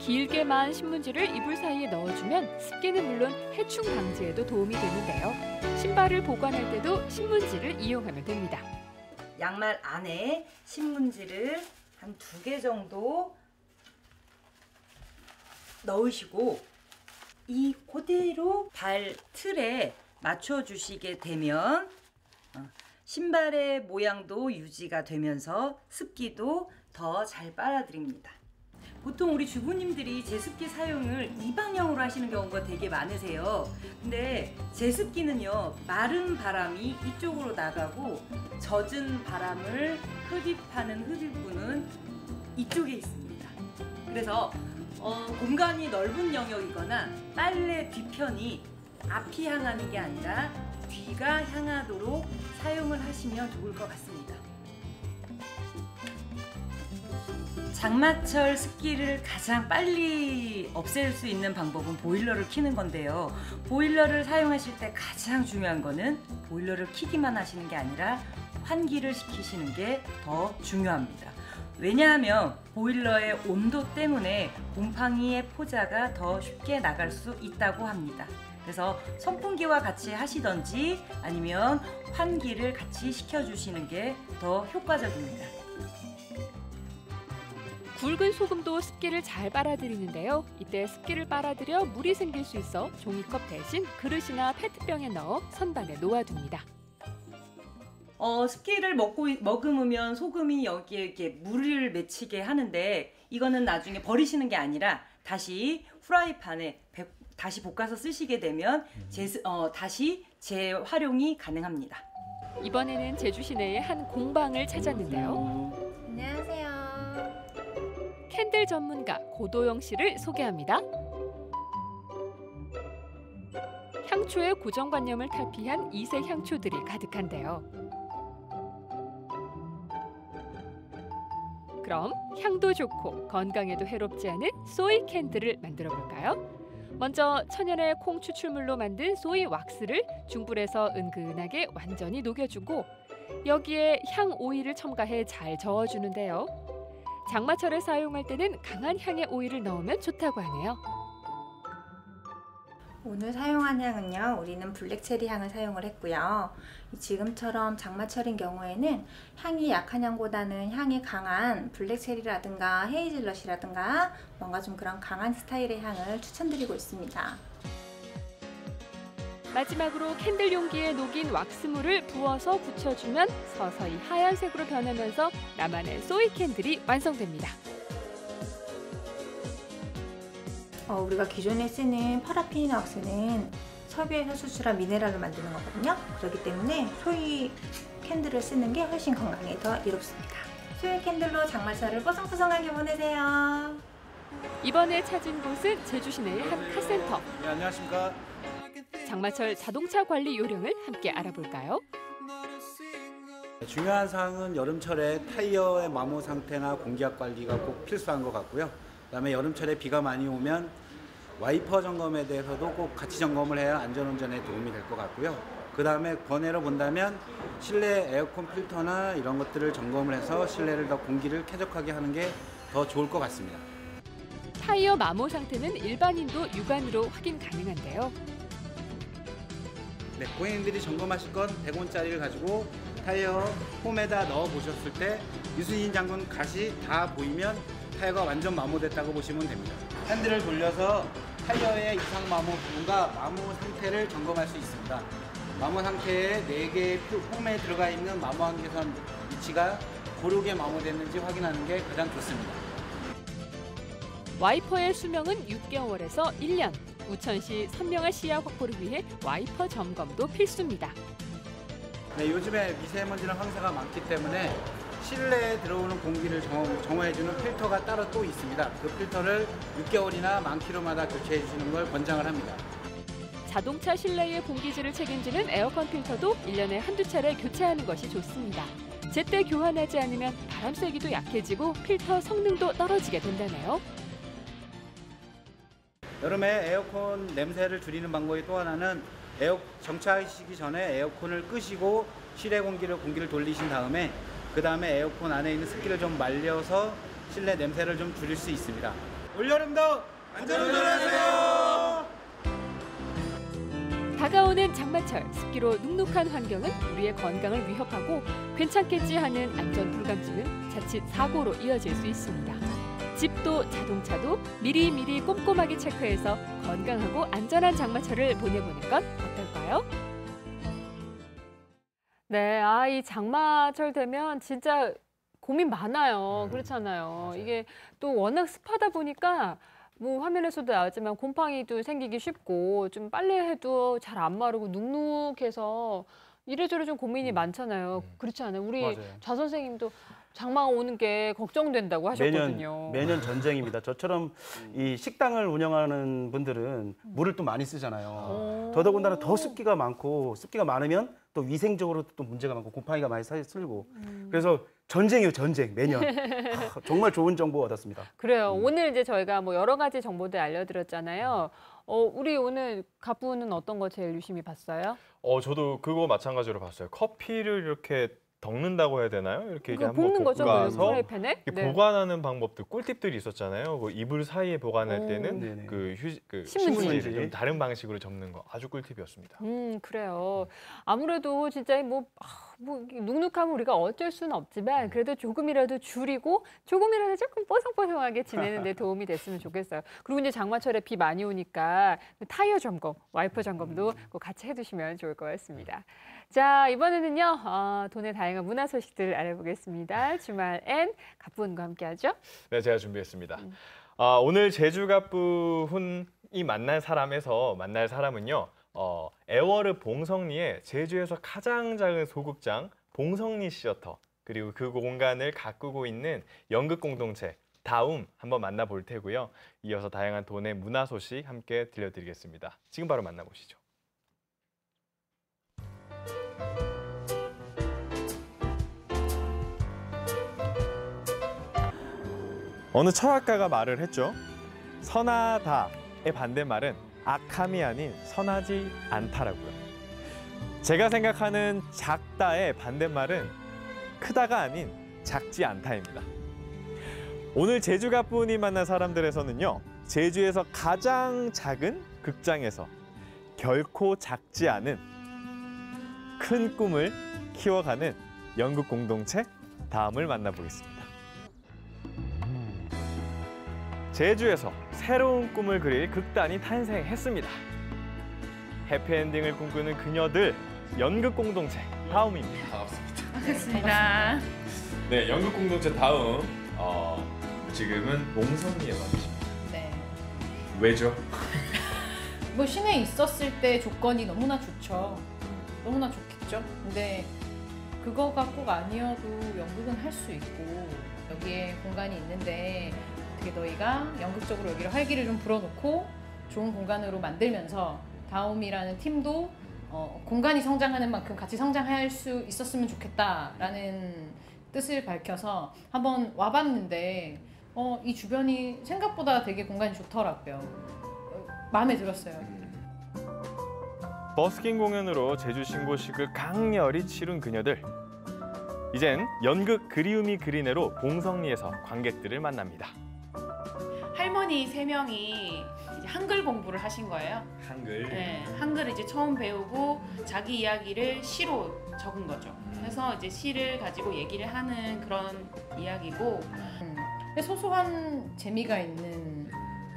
길게만 신문지를 이불 사이에 넣어주면 습기는 물론 해충 방지에도 도움이 되는데요. 신발을 보관할 때도 신문지를 이용하면 됩니다. 양말 안에 신문지를 한 두 개 정도 넣으시고 이 그대로 발 틀에 맞춰 주시게 되면 어, 신발의 모양도 유지가 되면서 습기도 더 잘 빨아들입니다. 보통 우리 주부님들이 제습기 사용을 이 방향으로 하시는 경우가 되게 많으세요. 근데 제습기는요, 마른 바람이 이쪽으로 나가고 젖은 바람을 흡입하는 흡입구는 이쪽에 있습니다. 그래서 어, 공간이 넓은 영역이거나 빨래 뒤편이 앞이 향하는 게 아니라 뒤가 향하도록 사용을 하시면 좋을 것 같습니다. 장마철 습기를 가장 빨리 없앨 수 있는 방법은 보일러를 켜는 건데요. 보일러를 사용하실 때 가장 중요한 거는 보일러를 켜기만 하시는 게 아니라 환기를 시키시는 게 더 중요합니다. 왜냐하면 보일러의 온도 때문에 곰팡이의 포자가 더 쉽게 나갈 수 있다고 합니다. 그래서 선풍기와 같이 하시던지 아니면 환기를 같이 시켜주시는 게 더 효과적입니다. 굵은 소금도 습기를 잘 빨아들이는데요. 이때 습기를 빨아들여 물이 생길 수 있어 종이컵 대신 그릇이나 페트병에 넣어 선반에 놓아둡니다. 어, 습기를 먹고 머금으면 소금이 여기에 이렇게 물을 맺히게 하는데 이거는 나중에 버리시는 게 아니라 다시 프라이팬에 배- 다시 볶아서 쓰시게 되면 재, 어, 다시 재활용이 가능합니다. 이번에는 제주 시내의 한 공방을 찾았는데요. 안녕하세요. 캔들 전문가 고도영 씨를 소개합니다. 향초의 고정관념을 탈피한 이색 향초들이 가득한데요. 그럼 향도 좋고 건강에도 해롭지 않은 소이 캔들을 만들어 볼까요? 먼저 천연의 콩 추출물로 만든 소이 왁스를 중불에서 은근하게 완전히 녹여주고 여기에 향 오일을 첨가해 잘 저어주는데요. 장마철에 사용할 때는 강한 향의 오일을 넣으면 좋다고 하네요. 오늘 사용한 향은요, 우리는 black cherry 향을 사용을 했고요. 지금처럼 장마철인 경우에는 향이 약한 향보다는 향이 강한 black cherry라든가 헤이즐넛이라든가 뭔가 좀 그런 강한 스타일의 향을 추천드리고 있습니다. 마지막으로 candle 용기에 녹인 왁스물을 부어서 붙여주면 서서히 하얀색으로 변하면서 나만의 soy candle이 완성됩니다. 어, 우리가 기존에 쓰는 파라핀 왁스는 석유에서 추출한 미네랄로 만드는 거거든요. 그렇기 때문에 soy candle을 쓰는 게 훨씬 건강에 더 이롭습니다. soy candle로 장마철을 뽀송뽀송하게 보내세요. 이번에 찾은 곳은 제주 시내의 한 카센터. 네, 안녕하십니까. 장마철 자동차 관리 요령을 함께 알아볼까요? 중요한 사항은 여름철에 타이어의 마모 상태나 공기압 관리가 꼭 필수한 것 같고요. 그다음에 여름철에 비가 많이 오면 와이퍼 점검에 대해서도 꼭 같이 점검을 해야 안전운전에 도움이 될 것 같고요. 그 다음에 번외로 본다면 실내 에어컨 필터나 이런 것들을 점검을 해서 실내를 더 공기를 쾌적하게 하는 게 더 좋을 것 같습니다. 타이어 마모 상태는 일반인도 육안으로 확인 가능한데요. 네, 고객님들이 점검하실 건 100원짜리를 가지고 타이어 홈에다 넣어 보셨을 때 유순인 장군 갓이 다 보이면 타이어가 완전 마모됐다고 보시면 됩니다. 핸들을 돌려서 타이어의 이상 마모 부분과 마모 상태를 점검할 수 있습니다. 마모 상태에 4개의 홈에 들어가 있는 마모 한계선 위치가 고르게 마모됐는지 확인하는 게 가장 좋습니다. 와이퍼의 수명은 6개월에서 1년. 우천시 선명한 시야 확보를 위해 와이퍼 점검도 필수입니다. 네, 요즘에 미세먼지나 황사가 많기 때문에 실내에 들어오는 공기를 정, 정화 해주는 필터가 따로 또 있습니다. 그 필터를 6개월이나 만 킬로마다 교체해 주시는 걸 권장을 합니다. 자동차 실내의 공기질을 책임지는 에어컨 필터도 1년에 한두 차례 교체하는 것이 좋습니다. 제때 교환하지 않으면 바람 쐬기도 약해지고 필터 성능도 떨어지게 된다네요. 여름에 에어컨 냄새를 줄이는 방법의 또 하나는 에어 정차하시기 전에 에어컨을 끄시고 실내 공기를 공기를 돌리신 다음에 그 다음에 에어컨 안에 있는 습기를 좀 말려서 실내 냄새를 좀 줄일 수 있습니다. 올여름도 안전운전하세요. 다가오는 장마철 습기로 눅눅한 환경은 우리의 건강을 위협하고 괜찮겠지 하는 안전 불감증은 자칫 사고로 이어질 수 있습니다. 집도 자동차도 미리미리 꼼꼼하게 체크해서 건강하고 안전한 장마철을 보내보는 건 어떨까요? 네, 아, 이 장마철 되면 진짜 고민 많아요. 그렇잖아요. 이게 또 워낙 습하다 보니까 뭐 화면에서도 나왔지만 곰팡이도 생기기 쉽고 좀 빨래해도 잘 안 마르고 눅눅해서 이래저래 좀 고민이 많잖아요. 그렇지 않아요? 우리 맞아요. 좌 선생님도 장마가 오는 게 걱정된다고 하셨거든요. 매년 매년 전쟁입니다. 저처럼 이 식당을 운영하는 분들은 물을 또 많이 쓰잖아요. 더더군다나 더 습기가 많고 습기가 많으면 또 위생적으로 또 문제가 많고 곰팡이가 많이 사- 쓸고 그래서 전쟁이에요 전쟁 매년 아, 정말 좋은 정보 얻었습니다. 그래요. 오늘 이제 저희가 뭐 여러 가지 정보들 알려드렸잖아요. 어, 우리 오늘 가부는 어떤 거 제일 유심히 봤어요? 어, 저도 그거 마찬가지로 봤어요. 커피를 이렇게 덮는다고 해야 되나요? 이렇게 이제 한번 볶는 거죠, 볶아서 그 네. 보관하는 방법들 꿀팁들이 있었잖아요. 그 이불 사이에 보관할 오. 때는. 그, 휴, 그 신문지. 신문지를 좀 다른 방식으로 접는 거 아주 꿀팁이었습니다. 음, 그래요. 아무래도 진짜 뭐, 아, 뭐 눅눅하면 우리가 어쩔 수는 없지만 그래도 조금이라도 줄이고 조금이라도 조금 뽀송뽀송하게 지내는 데 도움이 됐으면 좋겠어요. 그리고 이제 장마철에 비 많이 오니까 그 타이어 점검, 와이퍼 점검도 꼭 같이 해두시면 좋을 것 같습니다. 자, 이번에는요, 어, 돈의 다양한 문화 소식들을 알아보겠습니다. 주말엔 가뿐과 함께 하죠. 네, 제가 준비했습니다. 아, 오늘 제주갑부 훈이 만날 사람에서 만날 사람은요. 어, 애월읍 봉성리에 제주에서 가장 작은 소극장 봉성리 시어터 그리고 그 공간을 가꾸고 있는 연극 공동체 다움 한번 만나볼 테고요. 이어서 다양한 돈의 문화 소식 함께 들려드리겠습니다. 지금 바로 만나보시죠. 어느 철학가가 말을 했죠. 선하다 반대말은 악함이 아닌 선하지 않다라고요. 제가 생각하는 작다의 반대말은 크다가 아닌 작지 않다입니다. 오늘 제주 가 뿐이 만난 사람들에서는요. 제주에서 가장 작은 극장에서 결코 작지 않은 큰 꿈을 키워가는 연극 공동체 다음을 만나보겠습니다. 제주에서 새로운 꿈을 그릴 극단이 탄생했습니다. 해피엔딩을 꿈꾸는 그녀들 연극 공동체 다음입니다. 반갑습니다. 반갑습니다. 네, 연극 공동체 다음 어, 지금은 몽성리에 와 계십니다. 네. 왜죠? 뭐 시내에 있었을 때 조건이 너무나 좋죠. 너무나 좋겠죠. 근데 그거가 꼭 아니어도 연극은 할 수 있고 여기에 공간이 있는데 어떻게 너희가 연극적으로 여기를 활기를 좀 불어넣고 좋은 공간으로 만들면서 다음이라는 팀도 어, 공간이 성장하는 만큼 같이 성장할 수 있었으면 좋겠다라는 뜻을 밝혀서 한번 와봤는데 어, 이 주변이 생각보다 되게 공간이 좋더라고요. 어, 마음에 들었어요. 버스킹 공연으로 제주 신고식을 강렬히 치룬 그녀들. 이젠 연극 그리움이 그리네로 봉성리에서 관객들을 만납니다. 할머니 세 명이 이제 한글 공부를 하신 거예요. 한글. 네, 한글을 이제 처음 배우고 자기 이야기를 시로 적은 거죠. 그래서 이제 시를 가지고 얘기를 하는 그런 이야기고 음, 근데 소소한 재미가 있는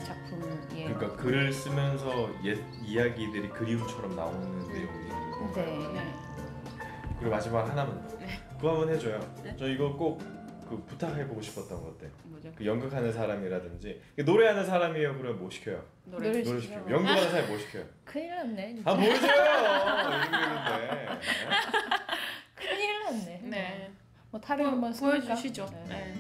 작품이에요. 그러니까 글을 쓰면서 옛 이야기들이 그리움처럼 나오는 내용이 네. 그리고 마지막 하나만 더. 그거 한번 해줘요. 저 이거 꼭 그 부탁해보고 싶었던 것 같아. 뭐죠? 그 연극하는 사람이라든지 노래하는 사람이에요. 그러면 뭐 시켜요? 노래 노래 시켜요? 시켜요. 연극하는 사람이 뭐 시켜요? 큰일 났네. 진짜. 아 보여줘요. 이름인데. 큰일 났네. 네. 뭐 탈을 보- 한번? 보여주시죠. 네.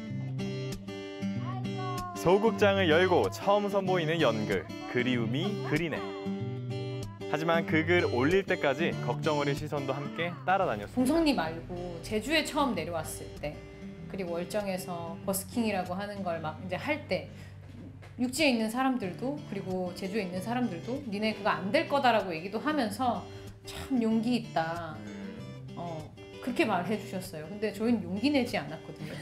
소극장을 열고 처음 선보이는 연극 그리움이 그리네. 하지만 그 글 올릴 때까지 걱정 어린 시선도 함께 따라다녔습니다. 봉성리 말고 제주에 처음 내려왔을 때 그리고 월정에서 버스킹이라고 하는 걸 막 이제 할 때 육지에 있는 사람들도 그리고 제주에 있는 사람들도 니네 그거 안 될 거다라고 얘기도 하면서 참 용기 있다. 어 그렇게 말해 주셨어요. 근데 저희는 용기 내지 않았거든요.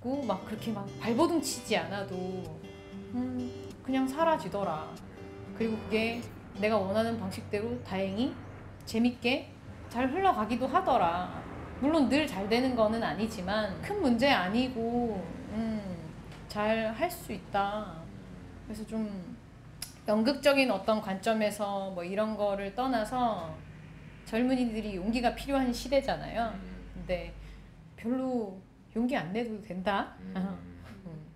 그리고 막 그렇게 막 발버둥 치지 않아도 음 그냥 사라지더라. 그리고 그게 내가 원하는 방식대로 다행히 재밌게 잘 흘러가기도 하더라. 물론 늘 잘 되는 거는 아니지만 큰 문제 아니고 음, 잘 할 수 있다. 그래서 좀 연극적인 어떤 관점에서 뭐 이런 거를 떠나서 젊은이들이 용기가 필요한 시대잖아요. 근데 별로 용기 안 내도 된다. 어, 음,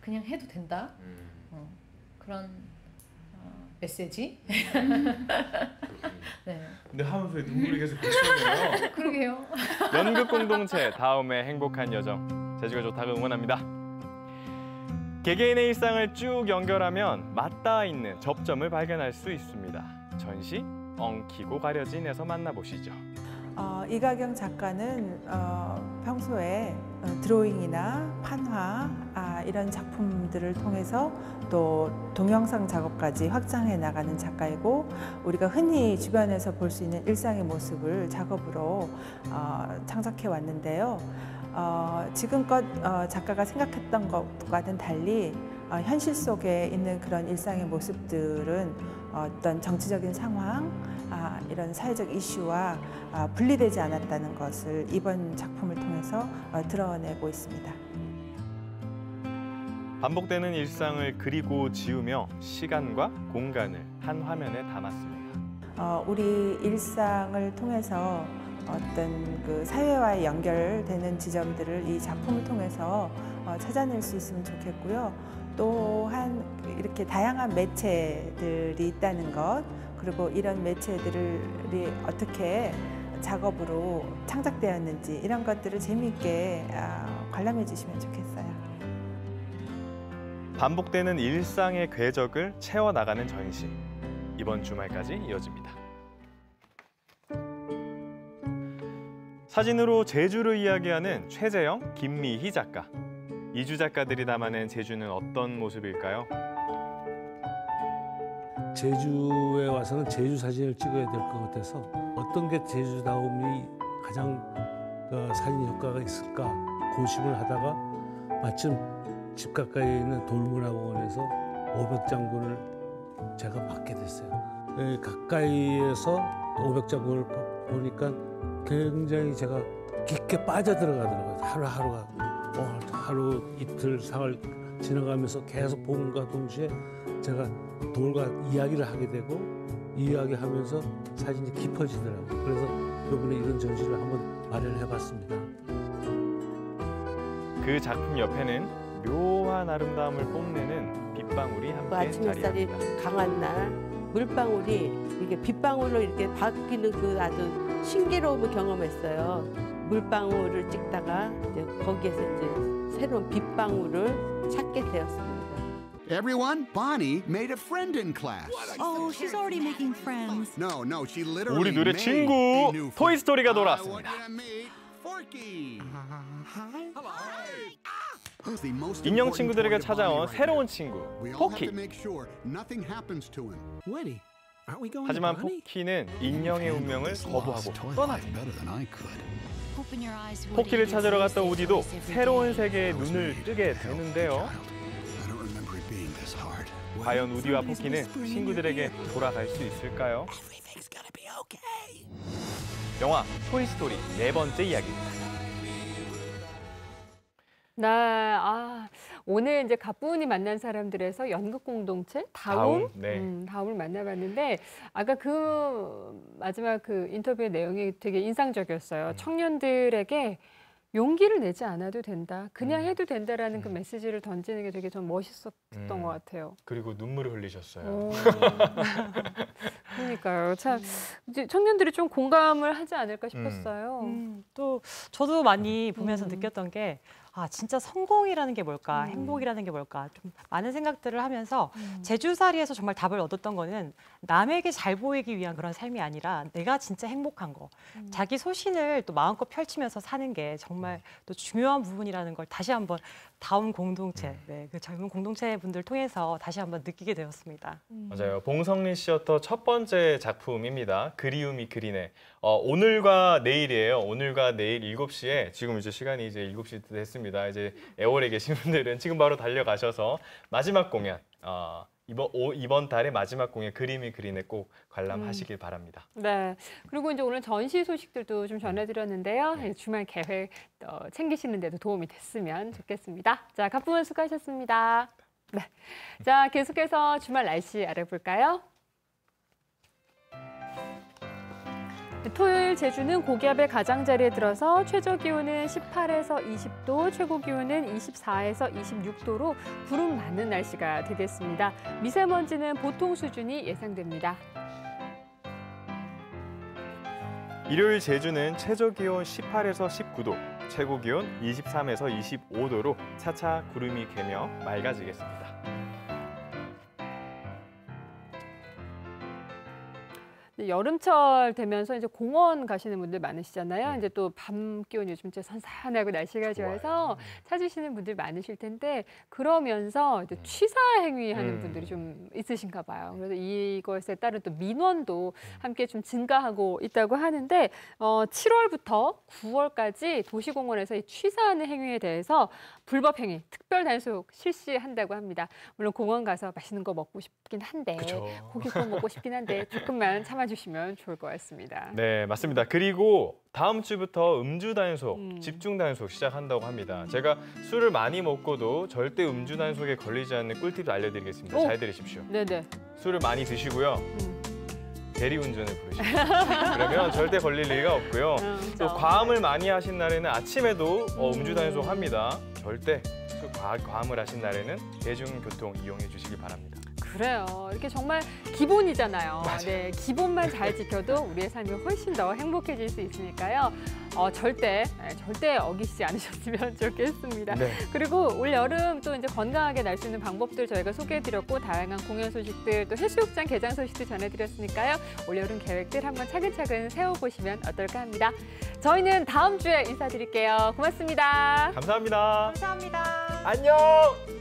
그냥 해도 된다. 어, 그런 어, 메시지. 네. 근데 하면서 눈물이 계속 그치네요. 그러게요. 연극 공동체 다음의 행복한 여정 제주가 좋다고 응원합니다. 개개인의 일상을 쭉 연결하면 맞닿아 있는 접점을 발견할 수 있습니다. 전시 엉키고 가려진에서 만나보시죠. 어, 이가경 작가는 어, 평소에 어, 드로잉이나 판화 아, 이런 작품들을 통해서 또 동영상 작업까지 확장해 나가는 작가이고 우리가 흔히 주변에서 볼 수 있는 일상의 모습을 작업으로 어, 창작해 왔는데요. 어, 지금껏 어, 작가가 생각했던 것과는 달리 어, 현실 속에 있는 그런 일상의 모습들은 어떤 정치적인 상황, 아, 이런 사회적 이슈와 아, 분리되지 않았다는 것을 이번 작품을 통해서 어, 드러내고 있습니다. 반복되는 일상을 그리고 지우며 시간과 공간을 한 화면에 담았습니다. 어, 우리 일상을 통해서 어떤 그 사회와의 연결되는 지점들을 이 작품을 통해서 어, 찾아낼 수 있으면 좋겠고요. 또한 이렇게 다양한 매체들이 있다는 것, 그리고 이런 매체들이 어떻게 작업으로 창작되었는지 이런 것들을 재미있게 아, 관람해 주시면 좋겠어요. 반복되는 일상의 궤적을 채워나가는 전시. 이번 주말까지 이어집니다. 사진으로 제주를 이야기하는 최재영, 김미희 작가. 이주 작가들이 담아낸 제주는 어떤 모습일까요? 제주에 와서는 제주 사진을 찍어야 될 것 같아서 어떤 게 제주다움이 가장 어, 사진 효과가 있을까 고심을 하다가 마침 집 가까이에 있는 돌문화공원에서 오백장군을 제가 받게 됐어요. 예, 가까이에서 오백장군을 보니까 굉장히 제가 깊게 빠져들어가더라고요. 하루하루가 어, 하루 이틀 사흘 지나가면서 계속 봄과 동시에 제가 돌과 이야기를 하게 되고 이야기하면서 사진이 깊어지더라고요. 그래서 이번에 이런 전시를 한번 마련해봤습니다. 그 작품 옆에는 묘한 아름다움을 뽐내는 빗방울이 그 함께 아침 햇살이 자리합니다. 강한 날 물방울이 이렇게 빗방울로 이렇게 바뀌는 그 아주 신기로움을 경험했어요. 물방울을 찍다가 이제 거기에서 이제 새로운 빗방울을 찾게 되었습니다. Everyone, Bonnie made a friend in class. Oh, she's already making friends. No, no, she literally 우리 둘의 친구. 토이 스토리가 I 돌아왔습니다. 인형 친구들에게 찾아온 새로운. 친구 포키. 하지만? 포키는 인형의 운명을 거부하고 떠납니 포키를 찾으러 갔던 우디도 새로운. 세계에 눈을 뜨게 되는데요. 과연 우디와 포키는 친구들에게 돌아갈 수 있을까요? 영화 토이스토리 네 번째 이야기입니다. 네, 아, 오늘 이제 가뿐히 만난 사람들에서 연극 공동체 다움, 다움, 네. 음, 다움을 만나봤는데 아까 그 마지막 그 인터뷰의 내용이 되게 인상적이었어요. 음. 청년들에게 용기를 내지 않아도 된다, 그냥 음. 해도 된다라는 그 메시지를 던지는 게 되게 좀 멋있었던 음. 것 같아요. 그리고 눈물을 흘리셨어요. 오. 그러니까요. 참 이제 청년들이 좀 공감을 하지 않을까 싶었어요. 음, 또 저도 많이 보면서 음. 느꼈던 게 아, 진짜 성공이라는 게 뭘까, 음. 행복이라는 게 뭘까, 좀 많은 생각들을 하면서 음. 제주살이에서 정말 답을 얻었던 거는 남에게 잘 보이기 위한 그런 삶이 아니라 내가 진짜 행복한 거, 음. 자기 소신을 또 마음껏 펼치면서 사는 게 정말 또 중요한 부분이라는 걸 다시 한번 다음 공동체, 네, 그 젊은 공동체 분들 통해서 다시 한번 느끼게 되었습니다. 맞아요. 봉성리 시어터 첫 번째 작품입니다. 그리움이 그리네. 어, 오늘과 내일이에요. 오늘과 내일 7시에 지금 이제 시간이 이제 7시 됐습니다. 이제 애월에 계신 분들은 지금 바로 달려가셔서 마지막 공연 어, 이번 오, 이번 달의 마지막 공연 그림이 그리네 꼭 관람하시길 바랍니다. 네. 그리고 이제 오늘 전시 소식들도 좀 전해드렸는데요. 예, 주말 계획 어, 챙기시는 데도 도움이 됐으면 좋겠습니다. 자, 가품은 수고하셨습니다. 네. 자, 계속해서 주말 날씨 알아볼까요? 토요일 제주는 고기압의 가장자리에 들어서 최저 기온은 18에서 20도, 최고 기온은 24에서 26도로 구름 많은 날씨가 되겠습니다. 미세먼지는 보통 수준이 예상됩니다. 일요일 제주는 최저 기온 18에서 19도, 최고 기온 23에서 25도로 차차 구름이 개며 맑아지겠습니다. 여름철 되면서 이제 공원 가시는 분들 많으시잖아요. 이제 또 밤 기온 요즘 좀 선선하고 날씨가 좋아서 찾으시는 분들 많으실 텐데 그러면서 이제 취사 행위하는 음. 분들이 좀 있으신가 봐요. 그래서 이것에 따른 또 민원도 함께 좀 증가하고 있다고 하는데 어, 7월부터 9월까지 도시공원에서 이 취사하는 행위에 대해서 불법 행위 특별 단속 실시한다고 합니다. 물론 공원 가서 맛있는 거 먹고 싶긴 한데 그쵸. 고기 구워 먹고 싶긴 한데 조금만 참아주시면 좋을 것 같습니다. 네, 맞습니다. 그리고 다음 주부터 음주 단속, 음. 집중 단속 시작한다고 합니다. 제가 술을 많이 먹고도 절대 음주 단속에 걸리지 않는 꿀팁 알려드리겠습니다. 오. 잘 들으십시오. 네네. 술을 많이 드시고요. 음. 대리운전을 부르십시오. 그러면 절대 걸릴 리가 없고요. 음, 또 과음을 많이 하신 날에는 아침에도 어, 음주 단속 합니다. 절대 술 과, 과음을 하신 날에는 대중교통 이용해 주시기 바랍니다. 그래요. 이렇게 정말 기본이잖아요. 네, 기본만 잘 지켜도 우리의 삶이 훨씬 더 행복해질 수 있으니까요. 어, 절대, 네, 절대 어기시지 않으셨으면 좋겠습니다. 네. 그리고 올 여름 또 이제 건강하게 날 수 있는 방법들 저희가 소개해드렸고 다양한 공연 소식들 또 해수욕장 개장 소식도 전해드렸으니까요. 올 여름 계획들 한번 차근차근 세워보시면 어떨까 합니다. 저희는 다음 주에 인사드릴게요. 고맙습니다. 감사합니다. 감사합니다. 안녕.